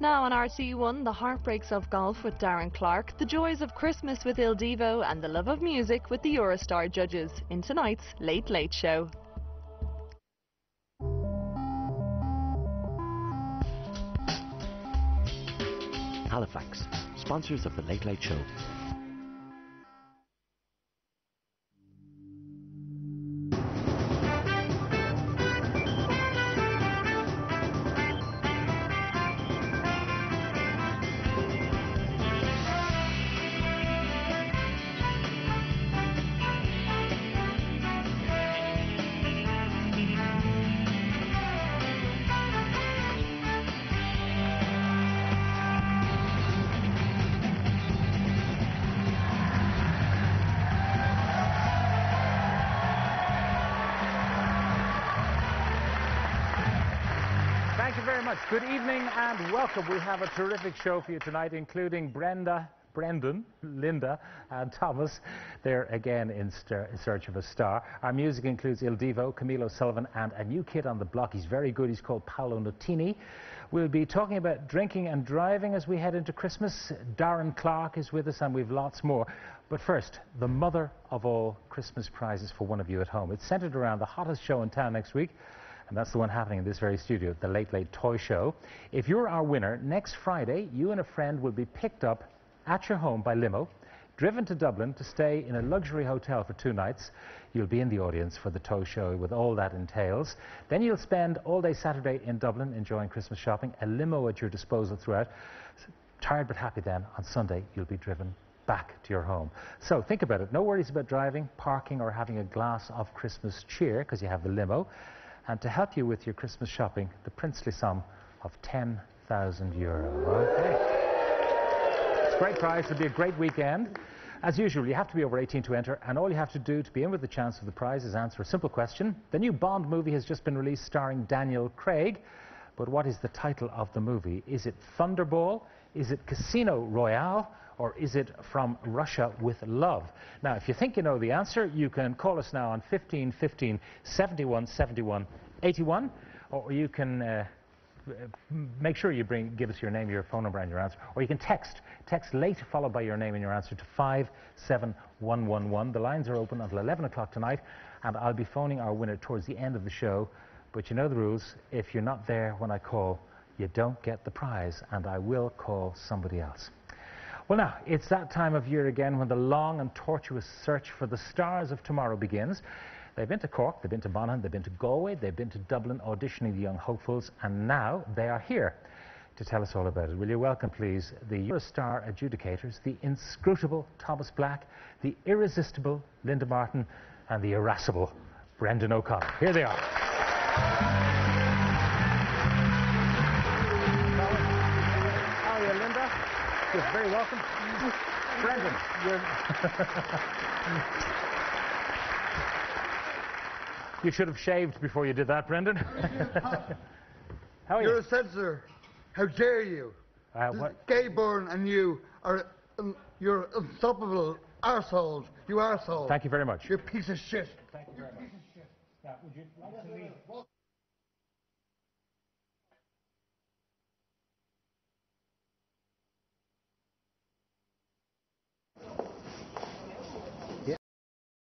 Now on RTE1, the heartbreaks of golf with Darren Clarke, the joys of Christmas with Il Divo, and the love of music with the You're a Star judges in tonight's Late Late Show. Halifax, sponsors of the Late Late Show. Thank you very much. Good evening and welcome. We have a terrific show for you tonight, including Brenda, Brendan, Linda, and Thomas. They're again in, in search of a star. Our music includes Il Divo, Camille O'Sullivan, and a new kid on the block. He's very good. He's called Paolo Nutini. We'll be talking about drinking and driving as we head into Christmas. Darren Clarke is with us, and we've lots more. But first, the mother of all Christmas prizes for one of you at home. It's centered around the hottest show in town next week and that's the one happening in this very studio, the Late Late Toy Show. If you're our winner, next Friday, you and a friend will be picked up at your home by limo, driven to Dublin to stay in a luxury hotel for two nights. You'll be in the audience for the toy show with all that entails. Then you'll spend all day Saturday in Dublin enjoying Christmas shopping, a limo at your disposal throughout. Tired but happy then, on Sunday, you'll be driven back to your home. So think about it. No worries about driving, parking, or having a glass of Christmas cheer because you have the limo and to help you with your Christmas shopping, the princely sum of 10,000 euro. Okay. It's a great prize. It'll be a great weekend. As usual, you have to be over 18 to enter, and all you have to do to be in with the chance of the prize is answer a simple question. The new Bond movie has just been released starring Daniel Craig, but what is the title of the movie? Is it Thunderball? Is it Casino Royale? Or is it From Russia with Love? Now, if you think you know the answer, you can call us now on 15 15 71 71 81, or you can uh, make sure you bring, give us your name, your phone number, and your answer. Or you can text. Text late followed by your name and your answer to 57111. The lines are open until 11 o'clock tonight, and I'll be phoning our winner towards the end of the show. But you know the rules. If you're not there when I call, you don't get the prize, and I will call somebody else. Well, now, it's that time of year again when the long and tortuous search for the stars of tomorrow begins. They've been to Cork, they've been to Monaghan, they've been to Galway, they've been to Dublin auditioning the young hopefuls, and now they are here to tell us all about it. Will you welcome, please, the You're a Star adjudicators, the inscrutable Thomas Black, the irresistible Linda Martin, and the irascible Brendan O'Connor. Here they are. You're very welcome. Brendan, you should have shaved before you did that, Brendan. How are You're a censor. How dare you? Uh, what- Gay Byrne and you are um, you're unstoppable arseholes. You arseholes. Thank you very much. You piece of shit. Thank you very much. Now, would you like to leave?